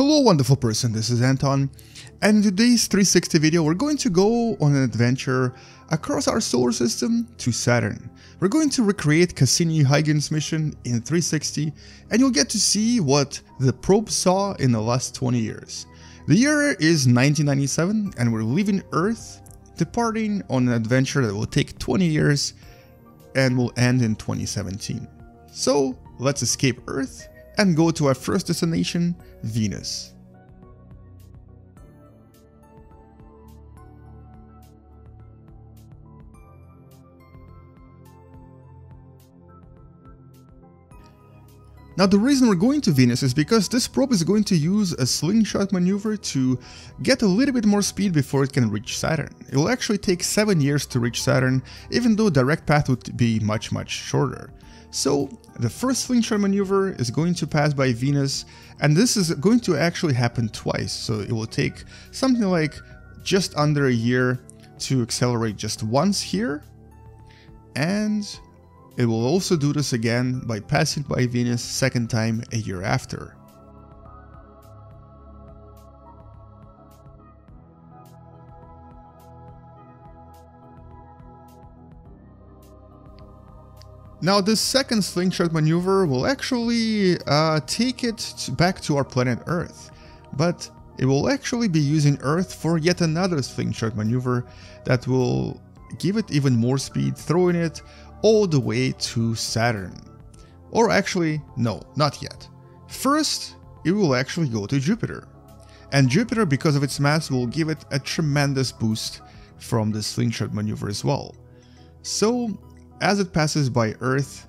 Hello wonderful person, this is Anton, and in today's 360 video we're going to go on an adventure across our solar system to Saturn. We're going to recreate Cassini-Huygens mission in 360 and you'll get to see what the probe saw in the last 20 years. The year is 1997 and we're leaving Earth, departing on an adventure that will take 20 years and will end in 2017. So let's escape Earth and go to our first destination, Venus. Now the reason we're going to Venus is because this probe is going to use a slingshot maneuver to get a little bit more speed before it can reach Saturn. It will actually take 7 years to reach Saturn, even though direct path would be much much shorter. So the first slingshot maneuver is going to pass by Venus and this is going to actually happen twice. So it will take something like just under a year to accelerate just once here and it will also do this again by passing by Venus second time a year after. Now this second slingshot maneuver will actually uh, take it back to our planet Earth, but it will actually be using Earth for yet another slingshot maneuver that will give it even more speed, throwing it all the way to Saturn. Or actually, no, not yet. First, it will actually go to Jupiter. And Jupiter, because of its mass, will give it a tremendous boost from the slingshot maneuver as well. So as it passes by Earth,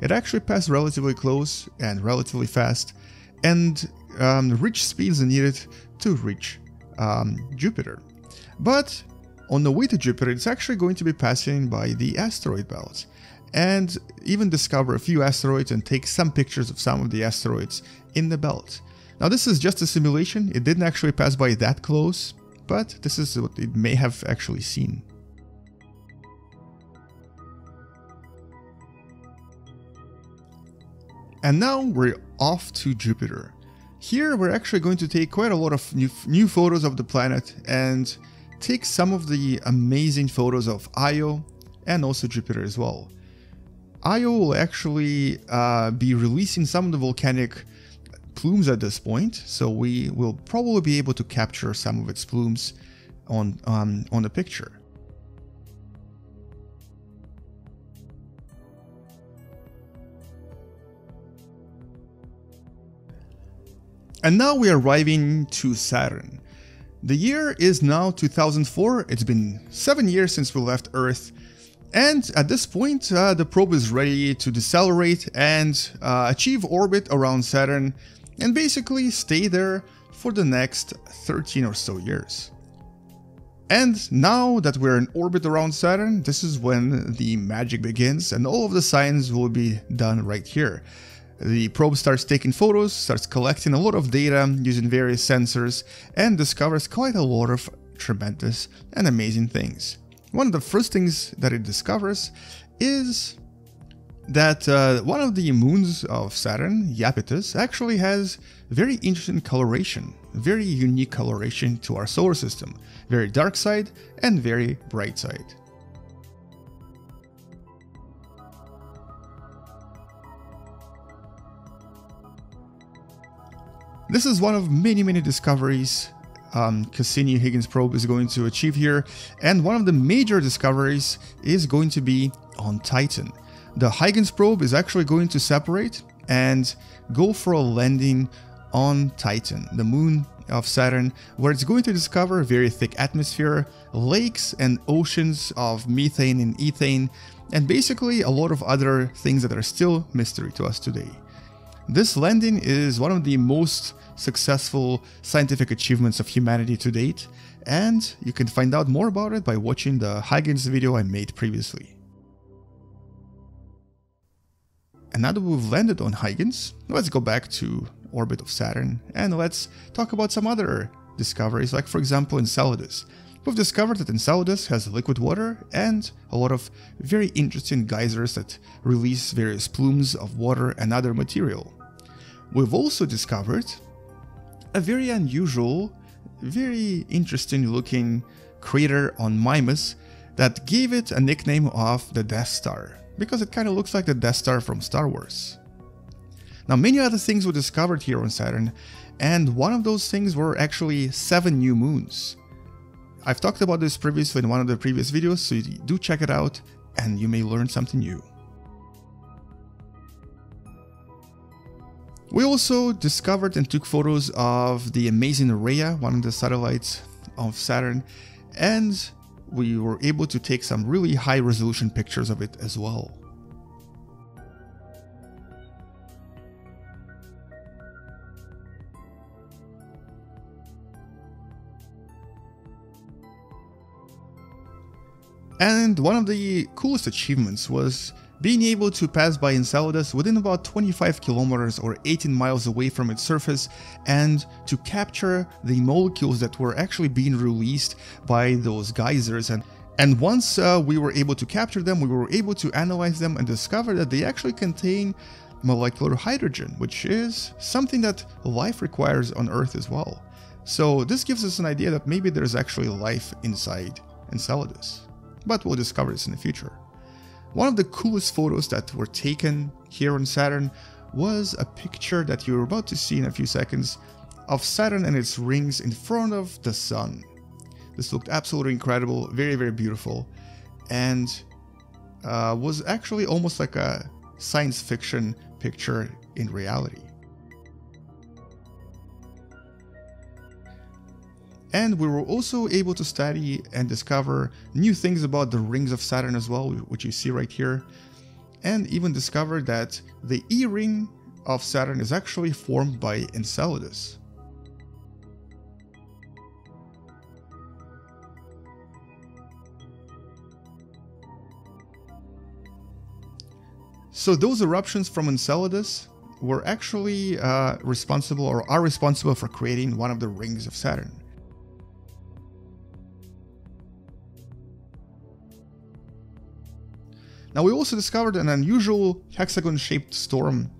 it actually passes relatively close and relatively fast, and um, reach speeds needed to reach um, Jupiter. But on the way to Jupiter, it's actually going to be passing by the asteroid belt, and even discover a few asteroids and take some pictures of some of the asteroids in the belt. Now this is just a simulation, it didn't actually pass by that close, but this is what it may have actually seen. And now we're off to Jupiter. Here we're actually going to take quite a lot of new, new photos of the planet and take some of the amazing photos of Io and also Jupiter as well. Io will actually uh, be releasing some of the volcanic plumes at this point, so we will probably be able to capture some of its plumes on, um, on the picture. And now we are arriving to Saturn. The year is now 2004, it's been 7 years since we left Earth, and at this point uh, the probe is ready to decelerate and uh, achieve orbit around Saturn and basically stay there for the next 13 or so years. And now that we're in orbit around Saturn, this is when the magic begins and all of the science will be done right here. The probe starts taking photos, starts collecting a lot of data using various sensors, and discovers quite a lot of tremendous and amazing things. One of the first things that it discovers is that uh, one of the moons of Saturn, Iapetus, actually has very interesting coloration, very unique coloration to our solar system, very dark side and very bright side. This is one of many, many discoveries um, Cassini-Huygens probe is going to achieve here, and one of the major discoveries is going to be on Titan. The Huygens probe is actually going to separate and go for a landing on Titan, the moon of Saturn, where it's going to discover a very thick atmosphere, lakes and oceans of methane and ethane, and basically a lot of other things that are still mystery to us today. This landing is one of the most successful scientific achievements of humanity to date, and you can find out more about it by watching the Huygens video I made previously. And now that we've landed on Huygens, let's go back to orbit of Saturn and let's talk about some other discoveries, like for example Enceladus. We've discovered that Enceladus has liquid water and a lot of very interesting geysers that release various plumes of water and other material. We've also discovered a very unusual, very interesting looking crater on Mimas that gave it a nickname of the Death Star, because it kind of looks like the Death Star from Star Wars. Now many other things were discovered here on Saturn, and one of those things were actually seven new moons. I've talked about this previously in one of the previous videos, so do check it out and you may learn something new. We also discovered and took photos of the amazing Rhea, one of the satellites of Saturn, and we were able to take some really high resolution pictures of it as well. And one of the coolest achievements was being able to pass by Enceladus within about 25 kilometers or 18 miles away from its surface and to capture the molecules that were actually being released by those geysers and and once uh, we were able to capture them, we were able to analyze them and discover that they actually contain molecular hydrogen, which is something that life requires on Earth as well. So this gives us an idea that maybe there's actually life inside Enceladus but we'll discover this in the future. One of the coolest photos that were taken here on Saturn was a picture that you're about to see in a few seconds of Saturn and its rings in front of the Sun. This looked absolutely incredible, very, very beautiful, and uh, was actually almost like a science fiction picture in reality. And we were also able to study and discover new things about the rings of Saturn as well, which you see right here. And even discover that the E-ring of Saturn is actually formed by Enceladus. So those eruptions from Enceladus were actually uh, responsible or are responsible for creating one of the rings of Saturn. Now we also discovered an unusual hexagon-shaped storm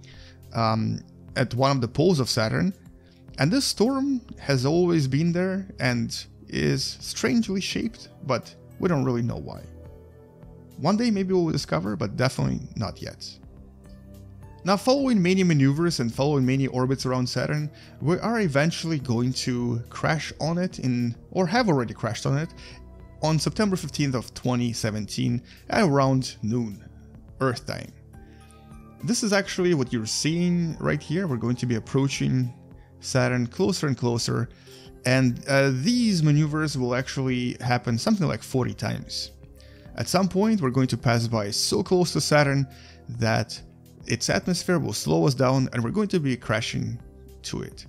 um, at one of the poles of Saturn, and this storm has always been there and is strangely shaped, but we don't really know why. One day maybe we'll discover, but definitely not yet. Now following many maneuvers and following many orbits around Saturn, we are eventually going to crash on it in, or have already crashed on it, on September 15th of 2017 at around noon, Earth time. This is actually what you're seeing right here. We're going to be approaching Saturn closer and closer, and uh, these maneuvers will actually happen something like 40 times. At some point, we're going to pass by so close to Saturn that its atmosphere will slow us down and we're going to be crashing to it.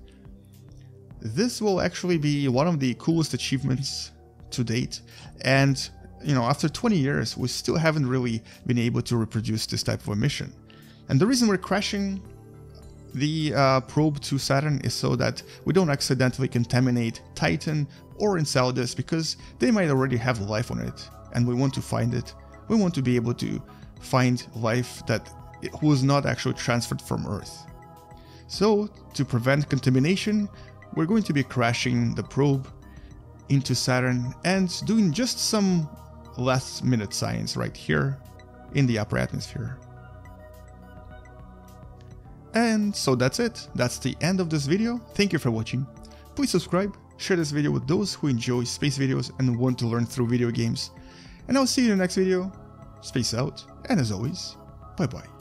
This will actually be one of the coolest achievements to date. And, you know, after 20 years, we still haven't really been able to reproduce this type of emission. And the reason we're crashing the uh, probe to Saturn is so that we don't accidentally contaminate Titan or Enceladus because they might already have life on it and we want to find it. We want to be able to find life that was not actually transferred from Earth. So, to prevent contamination, we're going to be crashing the probe into Saturn and doing just some last minute science right here in the upper atmosphere. And so that's it, that's the end of this video, thank you for watching. Please subscribe, share this video with those who enjoy space videos and want to learn through video games. And I'll see you in the next video, space out, and as always, bye bye.